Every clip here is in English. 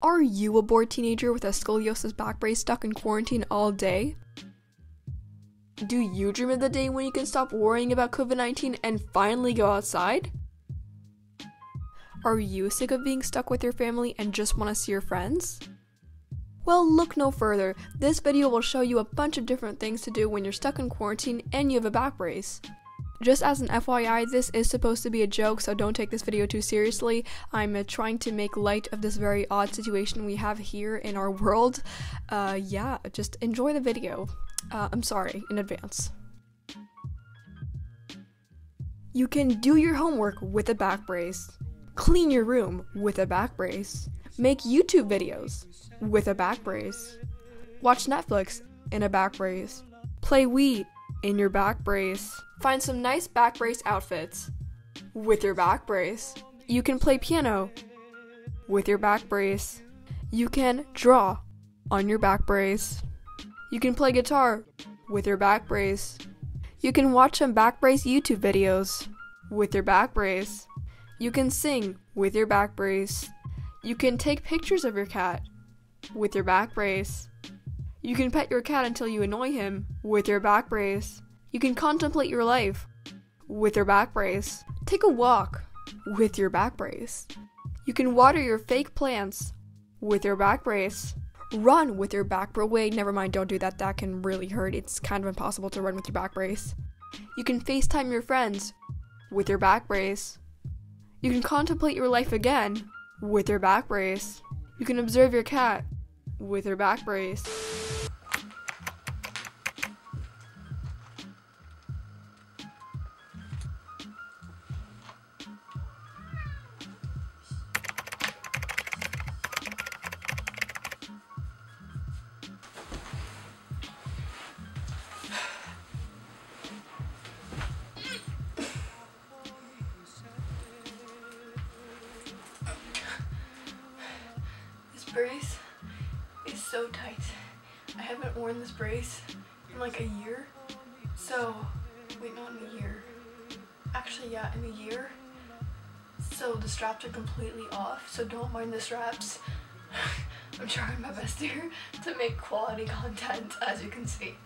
Are you a bored teenager with a scoliosis back brace stuck in quarantine all day? Do you dream of the day when you can stop worrying about COVID 19 and finally go outside? Are you sick of being stuck with your family and just want to see your friends? Well, look no further. This video will show you a bunch of different things to do when you're stuck in quarantine and you have a back brace. Just as an FYI, this is supposed to be a joke, so don't take this video too seriously. I'm uh, trying to make light of this very odd situation we have here in our world. Uh, yeah, just enjoy the video. Uh, I'm sorry in advance. You can do your homework with a back brace, clean your room with a back brace, make YouTube videos with a back brace, watch Netflix in a back brace, play Wii in your back brace. Find some nice back brace outfits with your back brace. You can play piano with your back brace. You can draw on your back brace. You can play guitar with your back brace. You can watch some back brace YouTube videos with your back brace. You can sing with your back brace. You can take pictures of your cat with your back brace. You can pet your cat until you annoy him with your back brace. You can contemplate your life with your back brace. Take a walk with your back brace. You can water your fake plants with your back brace. Run with your back brace. Wait, never mind, don't do that. That can really hurt. It's kind of impossible to run with your back brace. You can FaceTime your friends with your back brace. You can contemplate your life again with your back brace. You can observe your cat with your back brace. Brace is so tight. I haven't worn this brace in like a year. So, wait, not in a year. Actually, yeah, in a year. So the straps are completely off, so don't mind the straps. I'm trying my best here to make quality content, as you can see.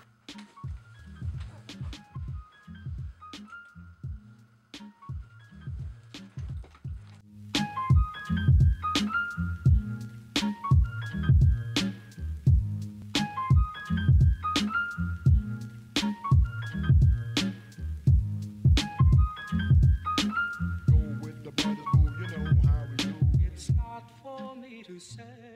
said.